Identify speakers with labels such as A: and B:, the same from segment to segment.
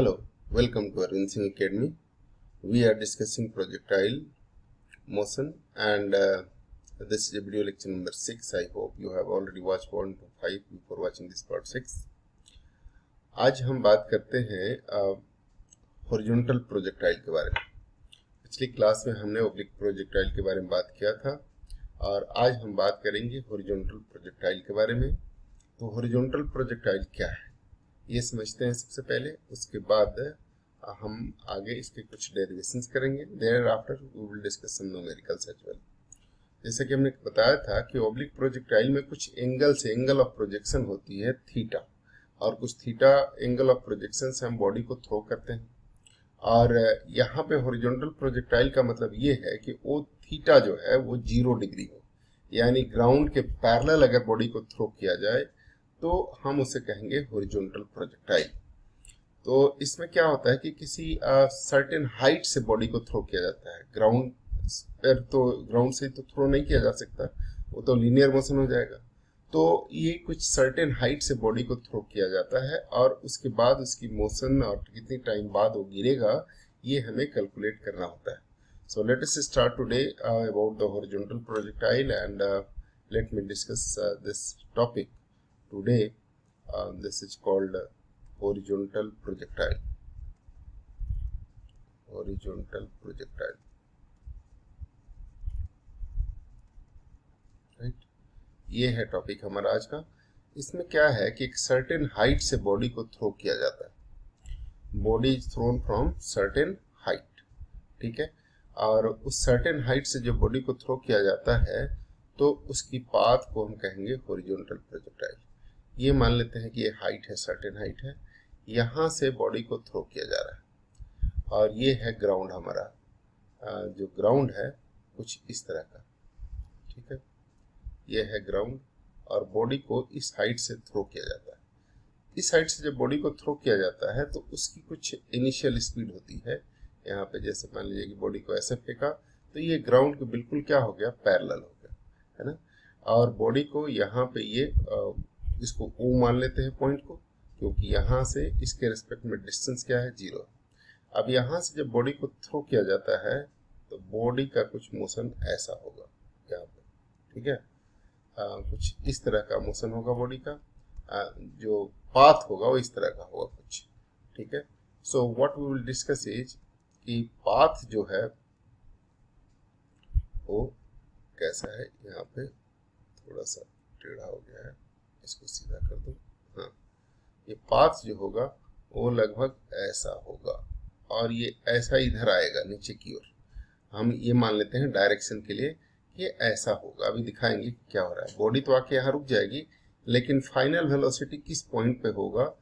A: Hello, welcome to Arvind Singh Academy. We are discussing projectile motion and uh, this is a video lecture number 6. I hope you have already watched 1 to 5 before watching this part 6. आज हम बात करते हैं horizontal projectile के बारे में पिछली class में हमने ओब्लिक प्रोजेक्टाइल के बारे में बात किया था और आज हम बात करेंगे हॉरिजॉन्टल प्रोजेक्टाइल के बारे में तो हॉरिजॉन्टल प्रोजेक्टाइल क्या है ये समझते हैं सबसे पहले। उसके बाद हम आगे इसके कुछ डेरिवेशंस करेंगे। Thereafter we will discuss some numericals as well जैसे कि हमने बताया था कि ओब्लिक प्रोजेक्टाइल में कुछ एंगल से एंगल ऑफ़ प्रोजेक्शन होती है थीटा और कुछ थीटा एंगल ऑफ़ प्रोजेक्शन से हम बॉडी को थ्रो करते हैं। और यहाँ पे हॉरिजॉन्टल प्रोजेक्टाइल का मतलब ये है कि वो थीटा जो है, वो ज़ीरो डिग्री हो। यानी ग्राउंड के पैरेलल अगर बॉडी को थ्रो किया जाए तो हम उसे कहेंगे हॉरिजॉन्टल प्रोजेक्टाइल तो इसमें क्या होता है कि किसी सर्टेन हाइट से बॉडी को थ्रो किया जाता है. ग्राउंड पर तो ग्राउंड से तो थ्रो नहीं किया जा सकता. वो तो लीनियर मोशन हो जाएगा. तो ये कुछ सर्टेन हाइट से बॉडी को थ्रो किया जाता है और उसके बाद उसकी मोशन और कितने टाइम बाद वो गिरेगा, ये हमें कैलकुलेट करना होता है. So let us start today about the horizontal projectile and let me discuss this topic today uh, this is called uh, horizontal projectile. Horizontal projectile. Right? ये है टॉपिक हमारा आज का। इसमें क्या है कि एक सर्टेन हाइट से बॉडी को थ्रो किया जाता है। Body is thrown from certain height ठीक है? और उस सर्टेन हाइट से जो बॉडी को थ्रो किया जाता है तो उसकी पाथ को हम कहेंगे हॉरिजॉन्टल प्रोजेक्टाइल ये मान लेते हैं कि ये हाइट है सर्टेन हाइट है। यहाँ से बॉडी को थ्रो किया जा रहा है। और ये है ग्राउंड हमारा। जो ग्राउंड है, कुछ इस तरह का। ठीक है? ये है ग्राउंड और बॉडी को इस हाइट से थ्रो किया जाता है। इस हाइट से जब बॉडी को थ्रो किया जाता है तो उसकी कुछ इनिशियल स्पीड होती है। यहाँ पे जैसे मान लीजिए कि बॉडी को ऐसे फेंका तो ये ग्राउंड के बिल्कुल क्या हो गया? पैरेलल हो गया। है ना? और बॉडी को यहाँ पे ये इसको ओ मान लेते हैं पॉइंट को क्योंकि यहाँ से इसके रेस्पेक्ट में डिस्टेंस क्या है? ज़ीरो अब यहाँ से जब बॉडी को थ्रो किया जाता है तो बॉडी का कुछ मोशन ऐसा होगा यहाँ पे ठीक है? आ, कुछ इस तरह का मोशन होगा बॉडी का आ, जो पाथ होगा वो इस तरह का होगा कुछ ठीक है? So what we will discuss is कि पाथ जो है वो कैसा है? यहाँ पे थोड़ा सा टेढ़ा हो गया है। इसको सीधा कर दो। हाँ। ये पाथ जो होगा, वो लगभग ऐसा होगा। और ये ऐसा इधर आएगा, नीचे की ओर। हम ये मान लेते हैं डायरेक्शन के लिए कि ऐसा होगा। अभी दिखाएँगे क्या हो रहा है। बॉडी तो आके यहाँ रुक जाएगी, लेकिन फाइनल वेलोसिटी किस पॉइंट पे होगा?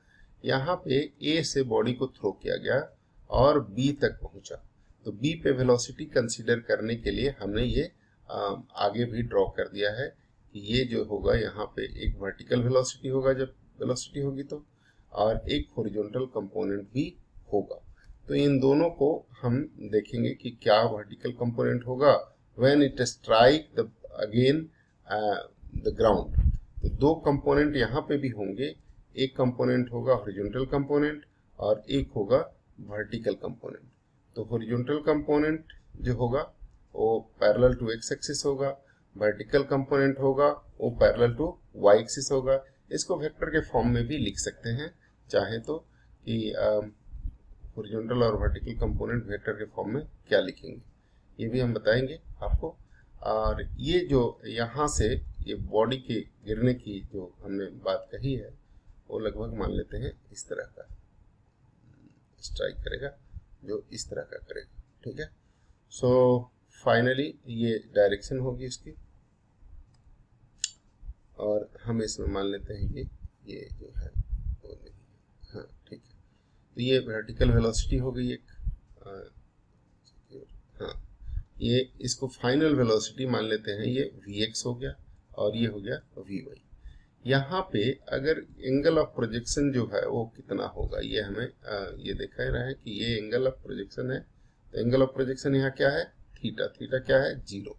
A: यहाँ पे ए से बॉडी को थ्रो किया गया और बी तक पहुँचा। तो बी पे वेलोसिटी कंसीडर करने के लिए हमने ये आगे भी ड्रॉ कर दिया है। ये जो होगा, यहाँ पे एक वर्टिकल वेलोसिटी होगा, जब वेलोसिटी होगी तो और एक हॉरिजॉन्टल कंपोनेंट भी होगा। तो इन दोनों को हम देखेंगे कि क्या वर्टिकल कंपोनेंट होगा when it strike the again the ground तो दो कंपोनेंट यहाँ पे भी होंगे, एक कंपोनेंट होगा हॉरिजॉन्टल कंपोनेंट और एक होगा वर्टिकल कंपोनेंट तो हॉरिजॉन्टल कंपोनेंट जो होगा, वो पैरेलल टू एक्स एक्सिस होगा वर्टिकल कंपोनेंट होगा, वो पैरेलल टू वाई एक्सिस होगा। इसको वेक्टर के फॉर्म में भी लिख सकते हैं, चाहे तो कि हॉरिजॉन्टल और वर्टिकल कंपोनेंट वेक्टर के फॉर्म में क्या लिखेंगे। ये भी हम बताएँगे आपको। और ये जो यहाँ से, ये बॉडी के गिरने की जो हमने बात कही है, वो लगभग मान लेते हैं इस तरह का। स्ट्राइक करेगा, जो इस तरह का करेगा। ठीक है? सो फाइनली ये डायरेक्शन होगी इसकी। और हम इसमें मान लेते हैं कि ये जो है वो नहीं है। हाँ ठीक है। तो ये वर्टिकल वेलोसिटी हो गई एक हाँ ये इसको फाइनल वेलोसिटी मान लेते हैं ये वी एक्स हो गया और ये हो गया वी वाई यहाँ पे अगर एंगल ऑफ़ प्रोजेक्शन जो है वो कितना होगा ये हमें आ, ये दिखा रहा है कि ये एंगल ऑफ़ प्रोजेक्शन है। तो एंगल ऑफ़ प्रोजेक्शन यहाँ क्या है? थीटा थीटा क्या है? ज़ीरो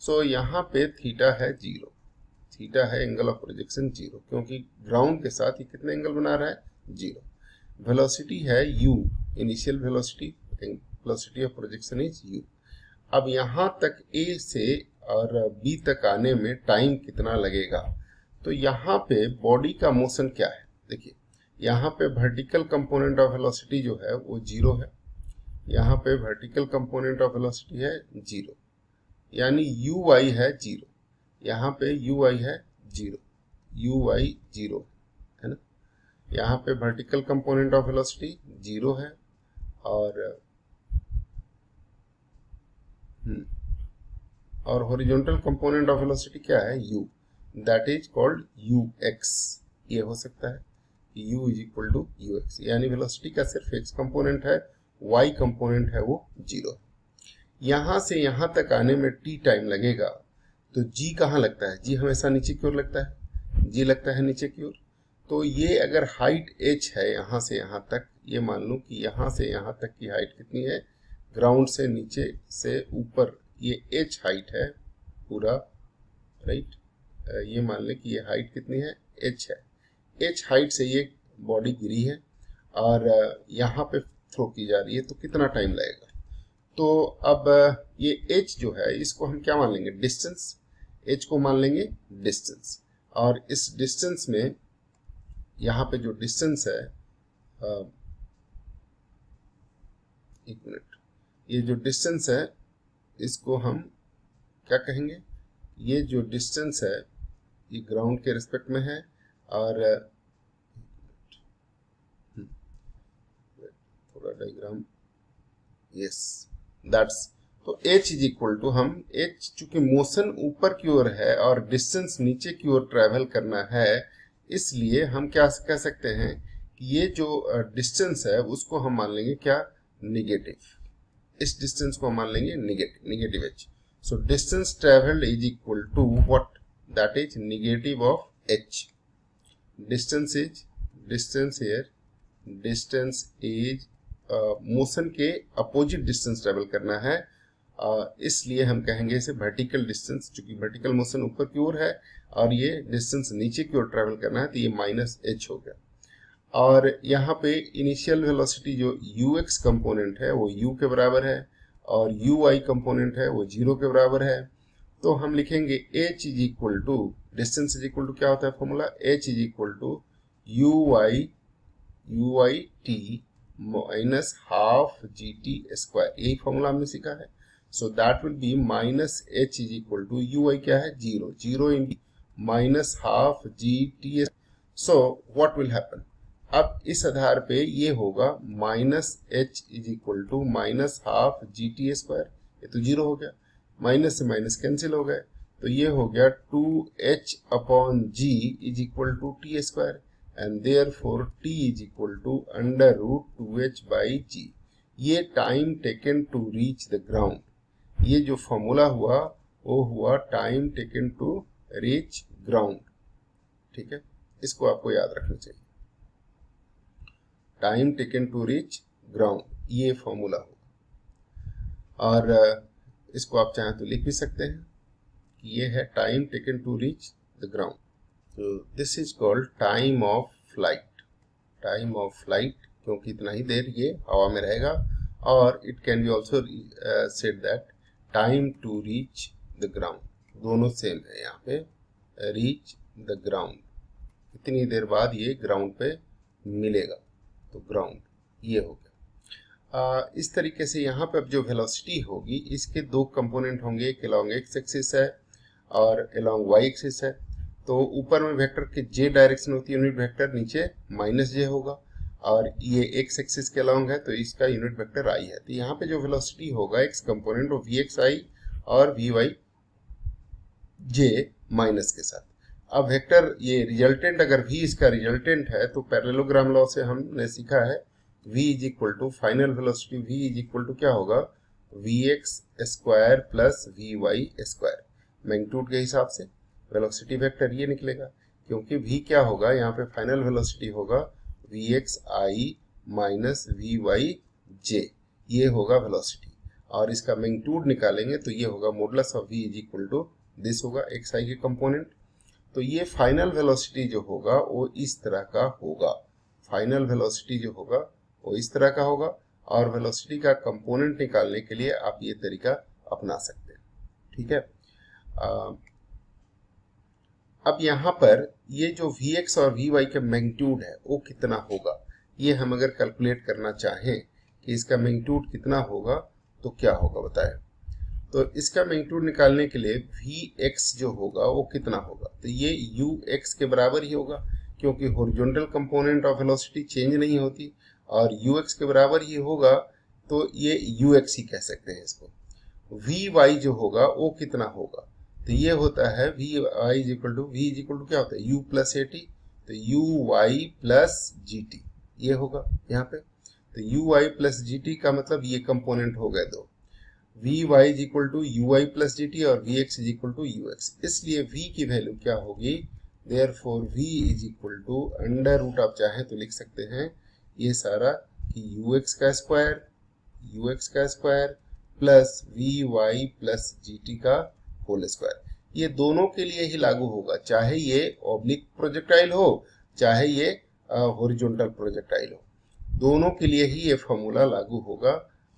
A: सो so, यहाँ पे थीटा है ज़ीरो थीटा है एंगल ऑफ़ प्रोजेक्शन ज़ीरो क्योंकि ग्राउंड के साथ ही कितने एंगल बना रहा है? ज़ीरो वेलोसिटी है u. Initial velocity velocity of projection is u. अब यहाँ तक a से और b तक आने में टाइम कितना लगेगा? तो यहाँ पे बॉडी का मोशन क्या है? देखिए, यहाँ पे वर्टिकल कंपोनेंट ऑफ़ वेलोसिटी जो है, वो ज़ीरो है. यहाँ पे वर्टिकल कंपोनेंट ऑफ़ वेलोसिटी है ज़ीरो यानी यू वाई है ज़ीरो यहाँ पे यू आई है ज़ीरो यू आई ज़ीरो है ना? यहाँ पे vertical component of velocity zero है और हम्म और हॉरिजॉन्टल कंपोनेंट ऑफ़ वेलोसिटी क्या है? U that is called U X ये हो सकता है u is equal to U X यानी वेलोसिटी का सिर्फ़ x कंपोनेंट है, y कंपोनेंट है, वो ज़ीरो यहाँ से यहाँ तक आने में t टाइम लगेगा। तो g कहाँ लगता है? जी हमेशा नीचे की ओर लगता है। जी लगता है नीचे की ओर। तो ये अगर हाइट एच है यहाँ से यहाँ तक, ये मान लो कि यहाँ से यहाँ तक की हाइट कितनी है? ग्राउंड से नीचे से ऊपर ये एच हाइट है पूरा राइट ये मान लें कि ये हाइट कितनी है? एच है। एच हाइट से ये बॉडी गिरी है और यहाँ पे थ्रो की जा रही है तो कितना टाइम लगेगा? तो अब ये एच जो है, इसको हम क्या मान लेंगे? डिस्टेंस h को मान लेंगे डिस्टेंस और इस डिस्टेंस में यहाँ पे जो डिस्टेंस है एक मिनट ये जो डिस्टेंस है इसको हम क्या कहेंगे? ये जो डिस्टेंस है ये ग्राउंड के रिस्पेक्ट में है और हम्म, थोड़ा डायग्राम यस दैट्स तो h इज़ इक्वल टू हम h चूँकि मोशन ऊपर की ओर है और डिस्टेंस नीचे की ओर ट्रेवल करना है, इसलिए हम क्या कह सकते हैं कि ये जो डिस्टेंस है, उसको हम मान लेंगे क्या? निगेटिव इस डिस्टेंस को हम मान लेंगे negative H so distance travelled is equal to what that is negative of H distance is distance here distance is motion के अपोजिट डिस्टेंस ट्रेवल करना है। इसलिए हम कहेंगे इसे वर्टिकल डिस्टेंस चूँकि वर्टिकल मोशन ऊपर की ओर है, और ये डिस्टेंस नीचे की ओर ट्रेवल करना है तो ये माइनस एच हो गया। और यहाँ पे इनिशियल वेलोसिटी जो यू एक्स कंपोनेंट है, वो यू के बराबर है, और यू आई कंपोनेंट है, वो ज़ीरो के बराबर है। तो हम लिखेंगे H is equal to distance is equal to क्या होता है formula H is equal to U I U I T minus half G T square यही फॉर्मूला हमने सीखा है। So that will be minus H is equal to U I क्या है? Zero zero in minus half G T S so what will happen अब इस आधार पे ये होगा minus H is equal to minus half G T square ये तो ज़ीरो हो गया। माइनस से माइनस कैंसिल हो गए। तो ये हो गया two H upon G is equal to T square and therefore T is equal to under root two H by G ये time taken to reach the ground ये जो फॉर्मूला हुआ, वो हुआ time taken to reach ground ठीक है? इसको आपको याद रखना चाहिए। Time taken to reach ground ये फॉर्मूला होगा और इसको आप चाहें तो लिख भी सकते हैं कि ये है time taken to reach the ground तो this is called time of flight time of flight क्योंकि इतना ही देर ये हवा में रहेगा, और it can be also said that time to reach the ground दोनों सेम है यहाँ पे। रीच द ग्राउंड कितनी देर बाद ये ग्राउंड पे मिलेगा। तो ग्राउंड ये हो गया। आ, इस तरीके से यहाँ पे अब जो वेलोसिटी होगी इसके दो कंपोनेंट होंगे। एक अलोंग एक्स एक्सिस है और अलोंग वाई एक्सिस है। तो ऊपर में वेक्टर के जे डायरेक्शन होती है यूनिट वेक्टर नीचे माइनस जे होगा। और ये एक्स एक्सिस के अलोंग है तो इसका यूनिट वेक्टर आई है। तो यहाँ पे जो वेलोसिटी होगा एक्स कंपोनेंट वो वी एक्स आई और वी वाई जे माइनस के साथ। अब वेक्टर ये रिजल्टेंट अगर v इसका रिजल्टेंट है तो पैरेललोग्राम लॉ से हमने सीखा है, v is equal to final velocity v is equal to क्या होगा? V X square plus V Y square magnitude के हिसाब से वेलोसिटी वेक्टर ये निकलेगा, क्योंकि वी क्या होगा? यहाँ पे फाइनल वेलोसिटी होगा V X I minus V Y J ये होगा वेलोसिटी और इसका मैग्नीट्यूड निकालेंगे तो ये होगा modulus of v is equal to this होगा एक्स आई के कंपोनेंट तो ये फाइनल वेलोसिटी जो होगा वो इस तरह का होगा। फाइनल वेलोसिटी जो होगा वो इस तरह का होगा। और वेलोसिटी का कंपोनेंट निकालने के लिए आप ये तरीका अपना सकते हैं। ठीक है? आ, अब यहाँ पर ये जो वी एक्स और Vy का मैग्नीट्यूड है, वो कितना होगा? ये हम अगर कैलकुलेट करना चाहें कि इसका मैग्नीट्यूड कितना होगा तो क्या होगा बताएँ? तो इसका मैग्नीट्यूड निकालने के लिए वी एक्स जो होगा, वो कितना होगा? तो ये यू एक्स के बराबर ही होगा, क्योंकि horizontal component of velocity change नहीं होती, और यू एक्स के बराबर ये होगा तो ये Ux ही कह सकते हैं इसको। वी वाई जो होगा, वो कितना होगा? तो ये होता है V Y is equal to V is equal to क्या होता है? यू प्लस ए टी तो U Y plus G T ये होगा यहाँ पे। तो U Y plus G T का मतलब ये कंपोनेंट हो गए दो। V Y is equal to U Y plus G T और V X is equal to U X इसलिए v की वैल्यू क्या होगी? Therefore V is equal to under root आप चाहे तो लिख सकते हैं। ये सारा कि यू एक्स का स्क्वायर यू एक्स का square plus V Y plus G T का होल स्क्वायर ये दोनों के लिए ही लागू होगा, चाहे ये ऑब्लिक प्रोजेक्टाइल हो, चाहे ये हॉरिजॉन्टल प्रोजेक्टाइल हो। दोनों के लिए ही ये फॉर्मूला लागू होगा।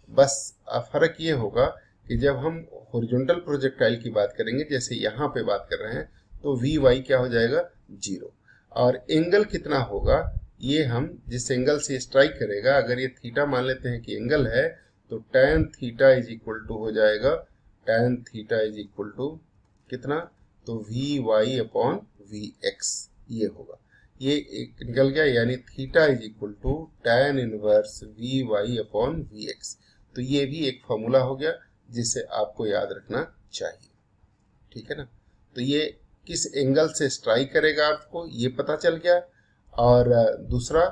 A: बस फ़र्क ये होगा कि जब हम हॉरिजॉन्टल प्रोजेक्टाइल की बात करेंगे, जैसे यहाँ पे बात कर रहे हैं तो वी वाई क्या हो जाएगा? ज़ीरो और एंगल कितना होगा? ये हम जिस एंगल से स्ट्राइक करेगा, अगर ये थीटा मान लेते हैं कि एंगल है तो tan theta is equal to हो जाएगा tan theta is equal to कितना? तो V Y upon V X ये होगा। ये एक निकल गया, यानी theta is equal to tan inverse V Y upon V X तो ये भी एक फॉर्मूला हो गया, जिसे आपको याद रखना चाहिए। ठीक है ना? तो ये किस एंगल से स्ट्राइक करेगा आपको, ये पता चल गया। और दूसरा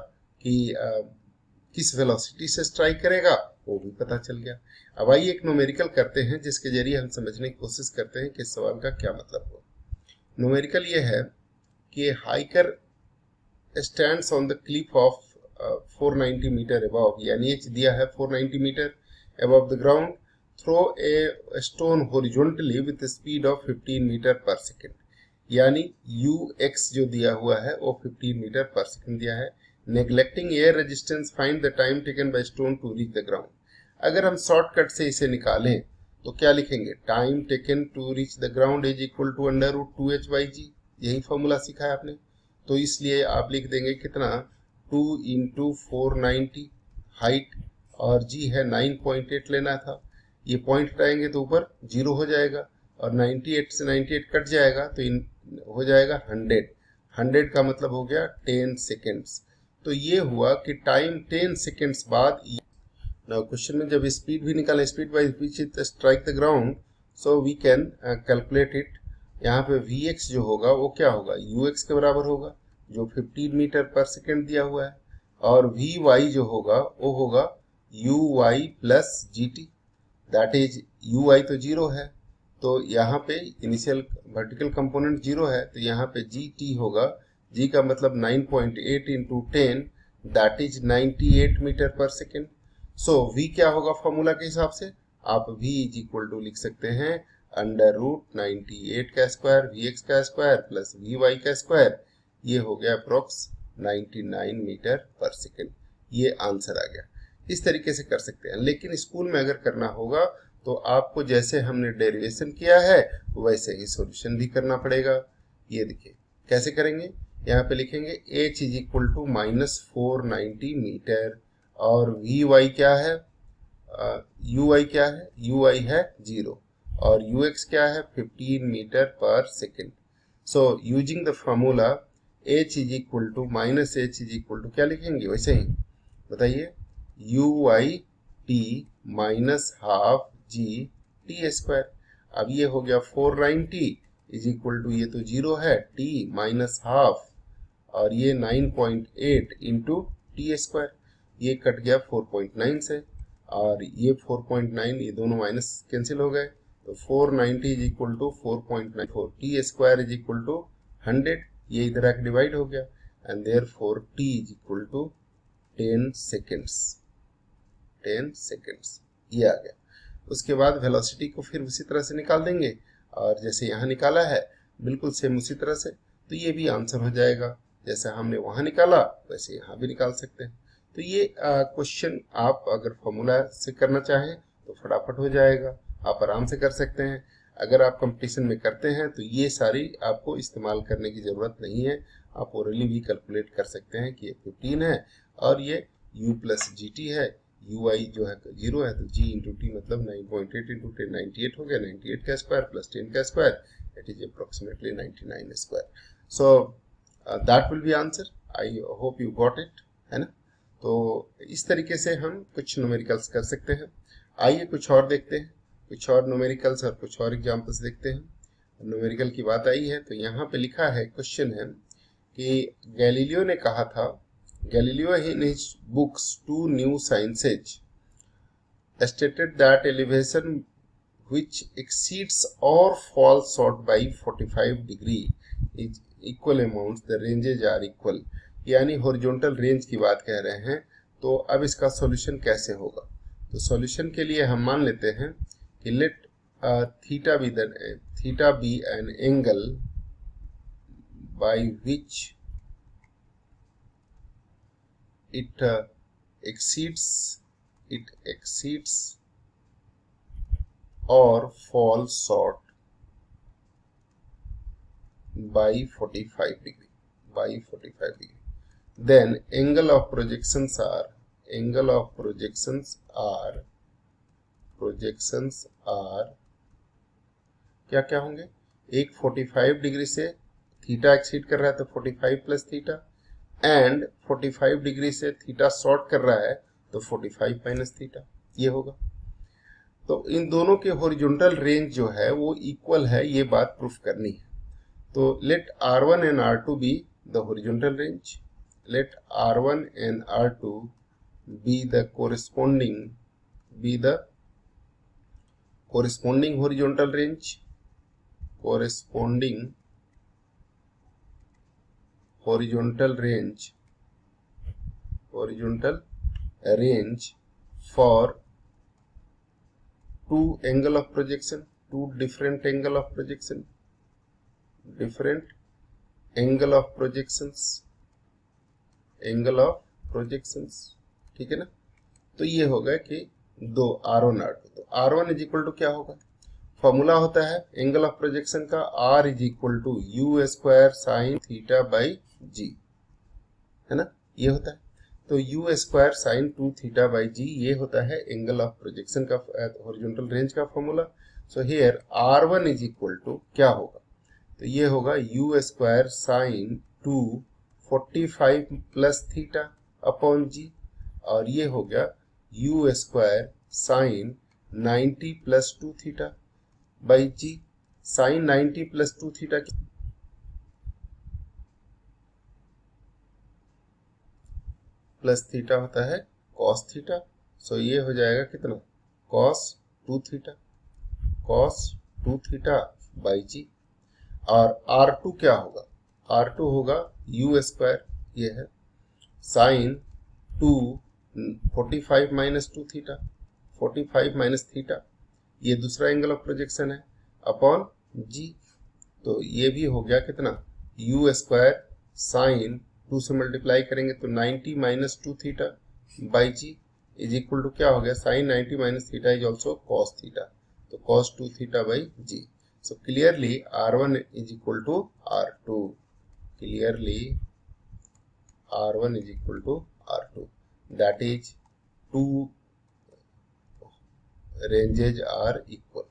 A: कि किस वेलोसिटी से स्ट्राइक करेगा, वो भी पता चल गया। अब आइए एक नोमेरिकल करते हैं, जिसके ज़रिए हम समझने की कोशिश करते हैं कि इस सवाल का क्या मतलब हो। नोमेरिकल ये है कि hiker stands on the cliff of 490 metre above यानी एच दिया है 490 metre above the ground throw a stone horizontally with speed of 15 metre per second यानी यू एक्स जो दिया हुआ है, वो 15 मीटर पर सेकेंड दिया है। Neglecting air resistance find the time taken by stone to reach the ground अगर हम शॉर्टकट से इसे निकालें तो क्या लिखेंगे? Time taken to reach the ground is equal to under root two H by G यही फॉर्मूला सीखा है आपने। तो इसलिए आप लिख देंगे कितना? Two into four ninety height और जी है नाइन पॉइंट एट लेना था। ये पॉइंट हटाएँगे तो ऊपर ज़ीरो हो जाएगा। और नाइन्टी एट से नाइन्टी एट कट जाएगा तो इन हो जाएगा हंड्रेड हंड्रेड का मतलब हो गया टेन सेकेंड्स तो ये हुआ कि टाइम टेन सेकेंड्स बाद नाउ क्वेश्चन में जब स्पीड भी निकाले speed by which it strike the ground so we can calculate it यहाँ पे एक्स जो होगा, वो क्या होगा? एक्स के बराबर होगा, जो 15 मीटर पर सेकेंड दिया हुआ है। और वाई जो होगा, वो होगा Y plus G T that is Y तो ज़ीरो है। तो यहाँ पे इनिशियल वर्टिकल कंपोनेंट ज़ीरो है तो यहाँ पे जी टी होगा। जी का मतलब 9.8 point eight into ten that is 98 metre per second so so, v क्या होगा फॉर्मूला के हिसाब से? आप v इज़ इक्वल टू लिख सकते हैं अंडर रूट नाइनटी का स्क्वायर वी एक्स का स्क्वायर प्लस वी वाई का स्क्वायर ये हो गया अप्रोक्स 99 मीटर पर सेकेंड ये आंसर आ गया. इस तरीके से कर सकते हैं. लेकिन स्कूल में अगर करना होगा तो आपको जैसे हमने डेरिवेशन किया है वैसे ही सॉल्यूशन भी करना पड़ेगा. ये देखिए कैसे करेंगे? यहाँ पे लिखेंगे h is equal to minus four metre और वी वाई क्या है? यू आई क्या है? यू आई है ज़ीरो और यू एक्स क्या है? Fifteen meter per second so using the formula h is equal to minus h is equal to क्या लिखेंगे? वैसे ही। बताइए। U i t minus half g t square अब ये हो गया four nine t is equal to ये तो ज़ीरो है टी माइनस हाफ़ और ये 9.8 point eight into t square ये कट गया 4.9 से, और ये 4.9 ये दोनों माइनस कैंसिल हो गए। तो 490 is equal to 4.94 t square is equal to 100 ये इधर आके डिवाइड हो गया। And therefore t is equal to 10 seconds 10 seconds ये आ गया। उसके बाद वेलोसिटी को फिर उसी तरह से निकाल देंगे, और जैसे यहाँ निकाला है, बिल्कुल सेम उसी तरह से तो ये भी आंसर हो जाएगा। जैसे हमने वहाँ निकाला, वैसे यहाँ भी निकाल सकते हैं। तो ये क्वेश्चन आप अगर फॉर्मूला से करना चाहें तो फटाफट हो जाएगा। आप आराम से कर सकते हैं। अगर आप कंपटीशन में करते हैं तो ये सारी आपको इस्तेमाल करने की ज़रूरत नहीं है। आप ओरली भी कैलकुलेट कर सकते हैं कि ये फिफ्टीन है और ये u प्लस जी टी है। यू आई जो है ज़ीरो है तो जी इंटू टी मतलब nine point eight into ten ninety eight हो गया। नाइनटी एट का स्क्वायर प्लस टेन का square it is approximately ninety nine square so that will be answer I hope you got it है ना? तो इस तरीके से हम कुछ न्यूमेरिकल्स कर सकते हैं। आइए कुछ और देखते हैं। कुछ और न्यूमेरिकल्स और कुछ और एग्जाम्पल्स देखते हैं। न्यूमेरिकल की बात आई है तो यहाँ पे लिखा है क्वेश्चन है कि गैलीलियो ने कहा था Galileo in his books two new sciences stated that elevation which exceeds or falls short by 45 degree is equal amounts, the ranges are equal. यानी हॉरिजॉन्टल रेंज की बात कह रहे हैं तो अब इसका सॉल्यूशन कैसे होगा? तो सॉल्यूशन के लिए हम मान लेते हैं कि let theta be theta be an angle by which it uh, exceeds it exceeds or falls short by 45 degree by 45 degree. Then angle of projections are, angle of projections are projections are, क्या क्या होंगे? एक 45 degree से theta exceed कर रहा है तो 45 plus theta and 45 degree से थीटा शॉर्ट कर रहा है तो 45 माइनस थीटा ये होगा। तो इन दोनों के हॉरिजॉन्टल रेंज जो है, वो इक्वल है, ये बात प्रूफ करनी है। तो let R one and R two be the horizontal range let R1 and R2 be the corresponding be the corresponding horizontal range corresponding horizontal range horizontal range for two angle of projection two different angle of projection different angle of projections. Angle of projections ठीक है ना? तो ये होगा कि दो R one R two तो R one is equal to क्या होगा? फॉर्मूला होता है एंगल ऑफ़ प्रोजेक्शन का R is equal to u square sine theta by g, है ना? ये होता है। तो u square sine two theta by g, ये होता है एंगल ऑफ़ प्रोजेक्शन का हॉरिजॉन्टल रेंज का formula. So here R one is equal to क्या होगा? तो ये होगा u square sine two forty five plus theta upon g और ये हो गया u square sine ninety plus two theta by g sine ninety plus two theta plus theta होता है कॉस थीटा सो ये हो जाएगा कितना? Cos two theta cos two theta by g और आर टू क्या होगा? आर टू होगा यू स्क्वायर ये है sine two forty five minus two theta forty five minus theta ये दूसरा एंगल ऑफ़ प्रोजेक्शन है अपॉन जी तो ये भी हो गया कितना? यू स्क्वायर साइन टू से मल्टीप्लाई करेंगे तो 90 minus two theta by g is equal to क्या हो गया? Sine 90 minus theta is also cos theta तो cos two theta by g so clearly r1 is equal to r2 clearly r1 is equal to r2 that is, two ranges are equal.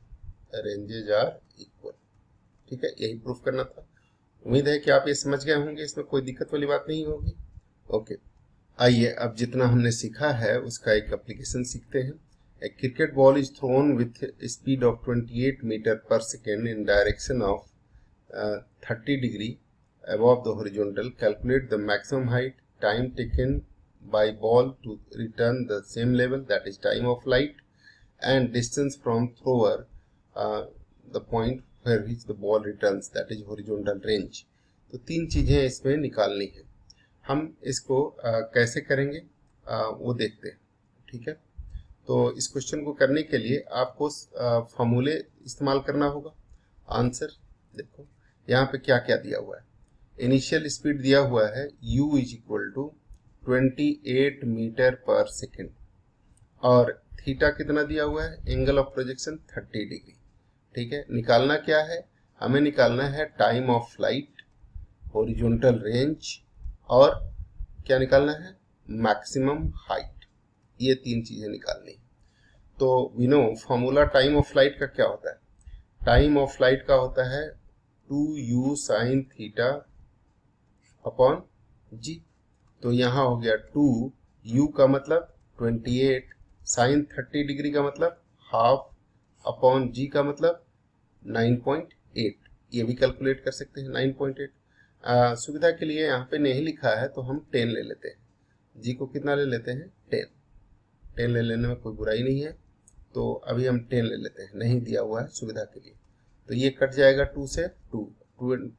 A: Ranges are equal. ठीक है? यही proof करना था। उम्मीद है कि आप ये समझ गए होंगे, इसमें कोई दिक्कत वाली बात नहीं होगी। ओके आइए, अब जितना हमने सीखा है, उसका एक एप्लीकेशन सीखते हैं। A cricket ball is thrown with speed of 28 meter per second in direction of 30 degree above the horizontal. Calculate the maximum height, time taken by ball to return the same level that is time of flight and distance from thrower uh, the point where which the ball returns that is horizontal range. तो तीन चीज़ें इसमें निकालनी है हम इसको आ, कैसे करेंगे आ, वो देखते हैं ठीक है तो इस क्वेश्चन को करने के लिए आपको फॉर्मूले इस्तेमाल करना होगा आंसर देखो यहाँ पे क्या क्या दिया हुआ है इनिशियल स्पीड दिया हुआ है u is equal to 28 meter per second और थीटा कितना दिया हुआ है? एंगल ऑफ़ प्रोजेक्शन 30 डिग्री ठीक है? निकालना क्या है? हमें निकालना है time of flight horizontal range और क्या निकालना है? मैक्सिमम हाइट ये तीन चीज़ें निकालनी। तो we know formula time of flight का क्या होता है? टाइम ऑफ़ फ़्लाइट का होता है two u sine theta upon g तो यहाँ हो गया टू यू का मतलब twenty eight sine thirty degree का मतलब हाफ़ अपॉन जी का मतलब नाइन पॉइंट एट ये भी कैलकुलेट कर सकते हैं नाइन पॉइंट एट सुविधा के लिए यहाँ पे नहीं लिखा है तो हम टेन ले लेते हैं। जी को कितना ले लेते हैं? टेन टेन ले लेने में कोई बुराई नहीं है तो अभी हम टेन ले लेते हैं। नहीं दिया हुआ है सुविधा के लिए। तो ये कट जाएगा टू से two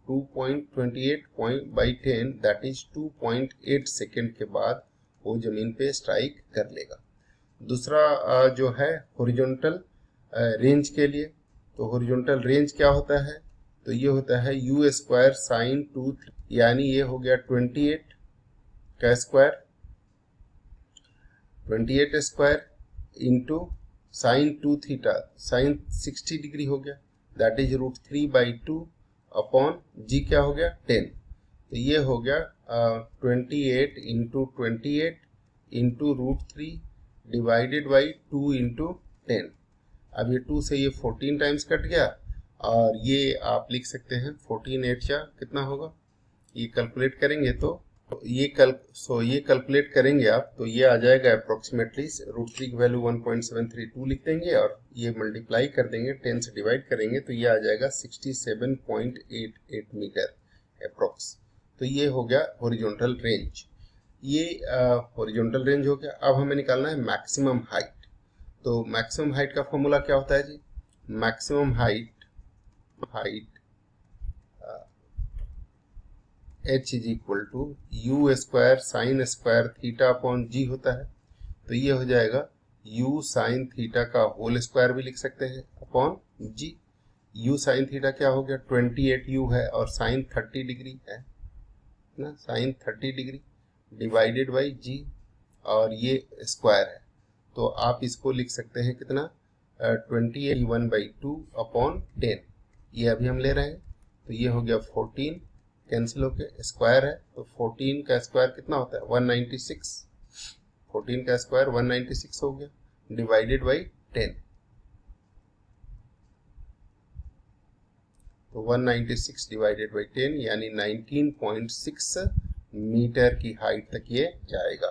A: two point by ten that is two point eight second के बाद वो ज़मीन पे स्ट्राइक कर लेगा दूसरा जो है हॉरिजॉन्टल रेंज के लिए तो हॉरिजॉन्टल रेंज क्या होता है तो ये होता है यू स्क्वायर साइन टू यानी ये हो गया ट्वेंटी एट का square twenty eight square into sine two theta sine sixty degree हो गया that is root three by two upon g क्या हो गया? टेन। तो ये हो गया twenty eight into twenty eight into root three divided by two into ten अब ये टू से ये फोर्टीन टाइम्स कट गया, और ये आप लिख सकते हैं फोर्टीन एट या कितना होगा? ये कैलकुलेट करेंगे तो ये कल सो ये कैलकुलेट करेंगे आप तो ये आ जाएगा अप्रोक्सीमेटली रूट थ्री की value one point seven three two लिख देंगे और ये मल्टीप्लाई कर देंगे टेन से डिवाइड करेंगे तो ये आ जाएगा sixty seven point eight eight meter approx तो ये हो गया हॉरिजॉन्टल रेंज ये हॉरिजॉन्टल रेंज हो गया। अब हमें निकालना है मैक्सिमम हाइट तो मैक्सिमम हाइट का फॉर्मूला क्या होता है जी? Maximum height height uh, h is equal to u square sine square theta upon g होता है। तो ये हो जाएगा u साइन थीटा का होल स्क्वायर भी लिख सकते हैं upon g u sine theta क्या हो गया? 28 u है और साइन 30 डिग्री है। ना? Sine 30 degree divided by g और ये स्क्वायर है। तो आप इसको लिख सकते हैं कितना? Twenty eight one by two upon ten ये अभी हम ले रहे हैं। तो ये हो गया फोर्टीन कैंसिल होके स्क्वायर है तो फोर्टीन का स्क्वायर कितना होता है? वन नाइनटी सिक्स फोर्टीन का स्क्वायर वन नाइनटी सिक्स हो गया डिवाइडेड बाई टेन तो 196 डिवाइडेड बाई 10 यानी 19.6 मीटर की हाइट तक ये जाएगा।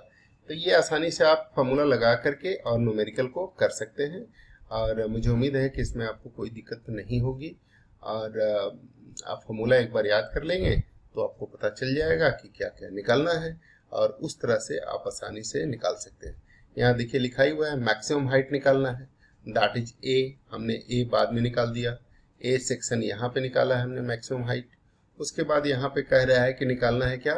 A: तो ये आसानी से आप फॉर्मूला लगा करके और न्यूमेरिकल को कर सकते हैं। और मुझे उम्मीद है कि इसमें आपको कोई दिक्कत नहीं होगी। और आप फॉर्मूला एक बार याद कर लेंगे तो आपको पता चल जाएगा कि क्या क्या निकालना है और उस तरह से आप आसानी से निकाल सकते हैं। यहाँ देखिए लिखा ही हुआ है, मैक्सिमम हाइट निकालना है। दैट इज़ ए हमने ए बाद में निकाल दिया। ए सेक्शन यहाँ पे निकाला है हमने मैक्सिमम हाइट। उसके बाद यहाँ पे कह रहा है कि निकालना है क्या?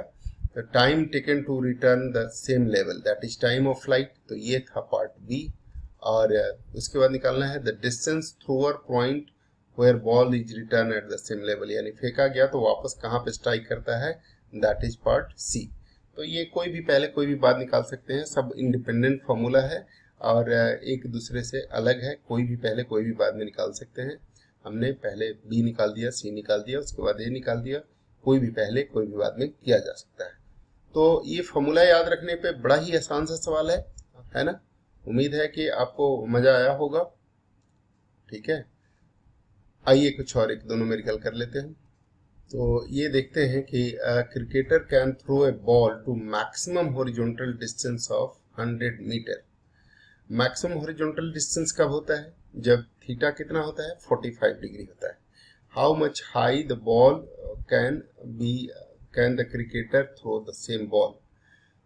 A: The time taken to return the same level that is time of flight तो ये था पार्ट बी और, उसके बाद निकालना है the distance thrower point where ball is return at the same level यानी फेंका गया तो वापस कहाँ पे स्ट्राइक करता है? दैट इज़ पार्ट सी तो ये कोई भी पहले कोई भी बात निकाल सकते हैं, सब इंडिपेंडेंट फॉर्मूला है, और एक दूसरे से अलग है, कोई भी पहले कोई भी बाद में निकाल सकते हैं। हमने पहले बी निकाल दिया सी निकाल दिया, उसके बाद ए निकाल दिया, कोई भी पहले कोई भी बाद में किया जा सकता है। तो ये फॉर्मूला याद रखने पे बड़ा ही आसान सा सवाल है है ना? उम्मीद है कि आपको मज़ा आया होगा। ठीक है? आइए कुछ और एक दोनों मेरिकल कर लेते हैं। तो ये देखते हैं कि cricketer can throw a ball to maximum horizontal distance of 100 meter maximum horizontal distance कब होता है? जब थीटा कितना होता है? 45 डिग्री होता है। How much high the ball can be can the cricketer throw the same ball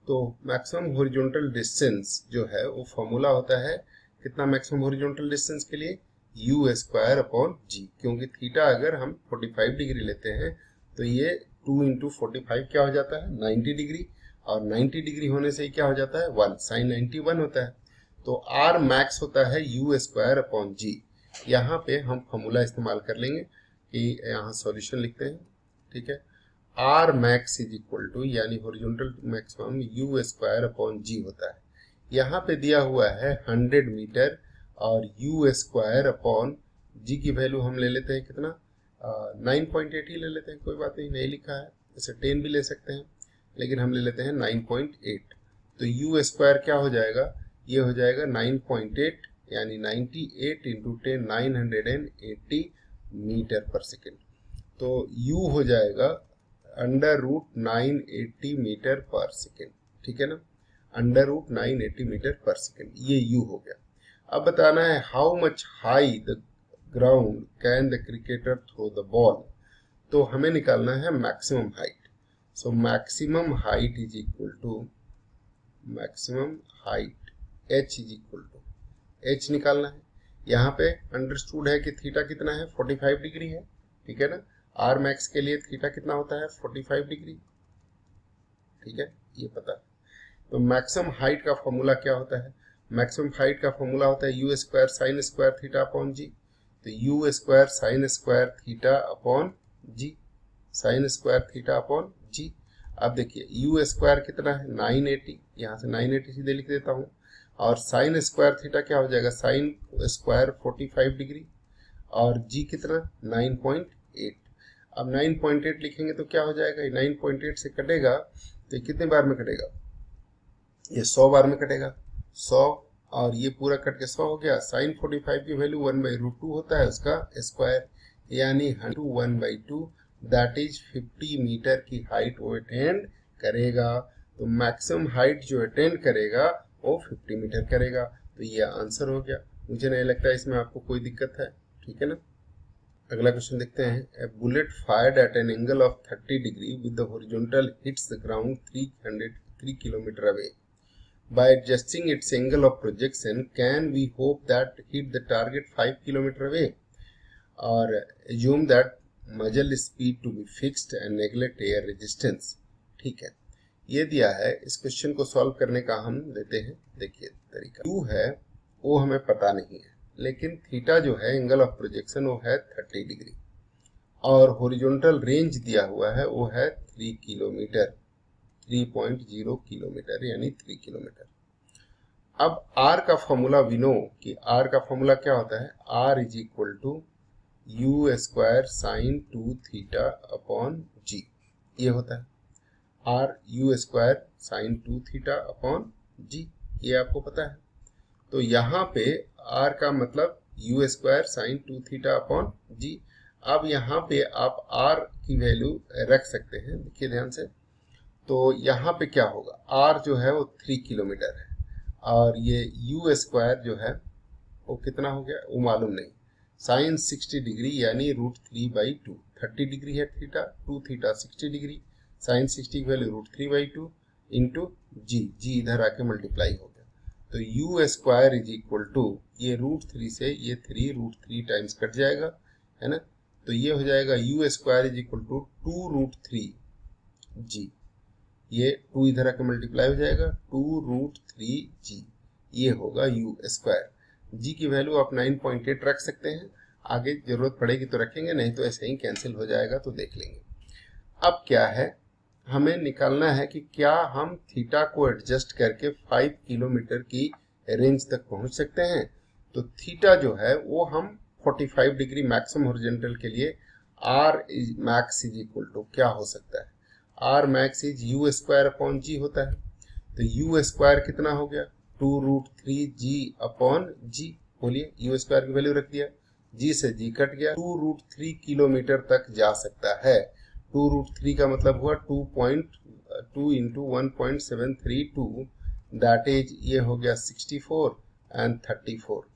A: तो मैक्सिमम हॉरिजॉन्टल डिस्टेंस जो है, वो फॉर्मूला होता है कितना मैक्सिमम हॉरिजॉन्टल डिस्टेंस के लिए? यू स्क्वायर अपॉन जी क्योंकि थीटा अगर हम 45 डिग्री लेते हैं तो ये 2 इंटू फोर्टी क्या हो जाता है? 90 डिग्री और 90 डिग्री होने से ही क्या हो जाता है? 1 साइन 91 होता है। तो आर मैक्स होता है यू स्क्वायर अपॉन जी यहाँ पे हम फॉर्मूला इस्तेमाल कर लेंगे कि यहाँ सॉल्यूशन लिखते हैं। ठीक है? R max is equal to यानी horizontal maximum u square upon g होता है। यहाँ पे दिया हुआ है 100 मीटर और यू स्क्वायर अपॉन जी की वैल्यू हम ले लेते हैं कितना? नाइन पॉइंट एट ही ले लेते हैं, कोई बात नहीं नहीं लिखा है। जैसे टेन भी ले सकते हैं, लेकिन हम ले लेते हैं नाइन पॉइंट एट तो यू स्क्वायर क्या हो जाएगा? ये हो जाएगा नाइन पॉइंट एट यानी ninety eight into ten nine hundred and eighty meter per second तो u हो जाएगा under root nine eighty meter per second ठीक है ना? Under root nine eighty meter per second ये u हो गया। अब बताना है how much high the ground can the cricketer throw the ball तो हमें निकालना है maximum height so maximum height is equal to maximum height h is equal to h निकालना है। यहाँ पे अंडरस्टूड है कि थीटा कितना है? 45 डिग्री है। ठीक है ना? आर मैक्स के लिए थीटा कितना होता है? 45 डिग्री ठीक है? ये पता। है तो मैक्सिमम हाइट का फॉर्मूला क्या होता है? मैक्सिमम हाइट का फॉर्मूला होता है u square sine square theta upon g तो u square sine square theta upon g sine square theta upon g अब देखिए यू स्क्वायर कितना है? 980 यहाँ से 980 सीधे लिख देता हूँ। और साइन स्क्वायर थीटा क्या हो जाएगा? साइन स्क्वायर 45 डिग्री और जी कितना? 9.8 अब 9.8 लिखेंगे तो क्या हो जाएगा? 9.8 से कटेगा। तो कितने बार में कटेगा? ये 100 बार में कटेगा। 100 और ये पूरा कट के 100 हो गया। साइन 45 की value one by root two होता है उसका स्क्वायर, यानी two one by two that is 50 meter की हाइट वो अटेंड करेगा। तो मैक्सिमम हाइट जो अटेंड करेगा, वो 50 मीटर करेगा। तो ये आंसर हो गया। मुझे नहीं लगता इसमें आपको कोई दिक्कत है। ठीक है ना? अगला क्वेश्चन देखते हैं। A bullet fired at an angle of 30 degree with the horizontal hits the ground 300 3 kilometer away by adjusting its angle of projection can we hope that hit the target 5 kilometer away or assume that muzzle speed to be fixed and neglect air resistance ठीक है ये दिया है इस question को solve करने का हम देते हैं देखिए तरीका टू है वो हमें पता नहीं है लेकिन थीटा जो है एंगल ऑफ़ प्रोजेक्शन वो है 30 डिग्री और हॉरिजॉन्टल रेंज दिया हुआ है वो है 3 किलोमीटर 3.0 किलोमीटर यानी 3 किलोमीटर अब r का फॉर्मूला विनो कि r का फॉर्मूला क्या होता है? R is equal to u square sine two theta upon g ये होता है। R u square sine two theta upon g ये आपको पता है। तो यहाँ पे आर का मतलब u square sine two theta upon g अब यहाँ पे आप आर की वैल्यू रख सकते हैं। देखिए ध्यान से। तो यहाँ पे क्या होगा? आर जो है वो थ्री किलोमीटर है। और ये यू स्क्वायर जो है, वो कितना हो गया? वो मालूम नहीं। साइन सिक्सटी डिग्री यानी root three by two thirty degree है theta two theta sixty degree sine sixty की value root three by two into g जी इधर आके मल्टीप्लाई हो गया। तो u square is equal to ये रूट थ्री से ये three root three times cut जाएगा, है ना? तो ये हो जाएगा u square is equal to two root three g ये टू इधर आके मल्टीप्लाई हो जाएगा, टू रूट थ्री जी ये होगा यू स्क्वायर जी की वैल्यू आप नाइन पॉइंट एट रख सकते हैं, आगे ज़रूरत पड़ेगी तो रखेंगे, नहीं तो ऐसे ही कैंसिल हो जाएगा तो देख लेंगे. अब क्या है? हमें निकालना है कि क्या हम थीटा को एडजस्ट करके फाइव किलोमीटर की रेंज तक पहुँच सकते हैं. तो थीटा जो है, वो हम 45 डिग्री मैक्सिमम ओरिजेंटल के लिए R is max is equal to क्या हो सकता है? R max is u square upon g होता है। तो यू स्क्वायर कितना हो गया? Two root three g upon g बोलिए यू स्क्वायर की वैल्यू रख दिया। जी से जी कट गया। टू रूट थ्री किलोमीटर तक जा सकता है। टू रूट थ्री का मतलब हुआ two point, two into one point seven three two. That is ये हो गया sixty four and thirty four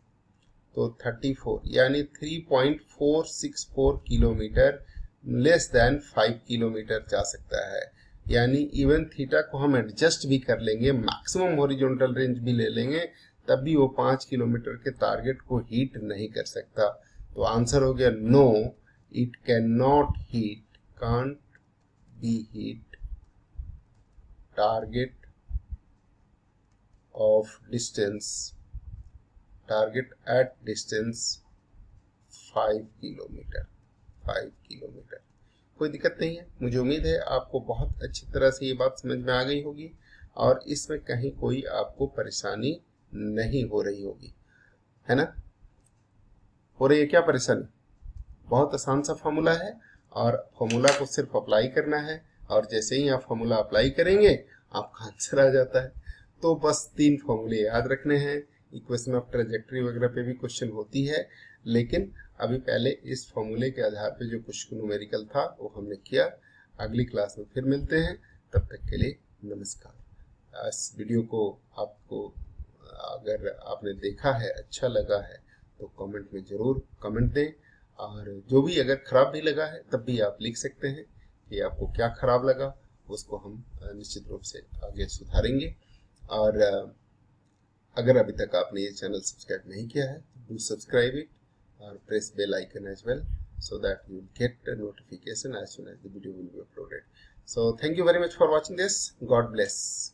A: तो थर्टी फोर यानी three point four six four kilometre less than five kilometre जा सकता है। यानी इवन थीटा को हम एडजस्ट भी कर लेंगे मैक्सिमम हॉरिजॉन्टल रेंज भी ले लेंगे, तब भी वो पाँच किलोमीटर के टारगेट को हीट नहीं कर सकता। तो आंसर हो गया no it can not hit can't be hit target of distance, target at distance 5 kilometer 5 kilometer. कोई दिक्कत नहीं है। मुझे उम्मीद है आपको बहुत अच्छी तरह से ये बात समझ में आ गई होगी और इसमें कहीं कोई आपको परेशानी नहीं हो रही होगी। है ना? हो रही है क्या परेशानी? बहुत आसान सा फॉर्मूला है और फॉर्मूला को सिर्फ़ अप्लाई करना है और जैसे ही आप फॉर्मूला अप्लाई करेंगे, आपका आंसर आ जाता है। तो बस तीन फॉर्मूले याद रखने हैं। इक्वेशन ऑफ़ ट्रेजेक्ट्री वगैरह पे भी क्वेश्चन होती है। लेकिन अभी पहले इस फॉर्मूले के आधार पे जो कुछ न्यूमेरिकल था, वो हमने किया। अगली क्लास में फिर मिलते हैं। तब तक के लिए नमस्कार। इस वीडियो को आपको, अगर आपने देखा है अच्छा लगा है तो कमेंट में ज़रूर कमेंट दें। और जो भी अगर ख़राब भी लगा है, तब भी आप लिख सकते हैं कि आपको क्या ख़राब लगा, उसको हम निश्चित रूप से आगे सुधारेंगे। और अगर अभी तक आपने ये चैनल सब्सक्राइब नहीं किया है तो subscribe it or press bell icon as well so that you will get a notification as soon as the video will be uploaded. So thank you very much for watching this. God bless.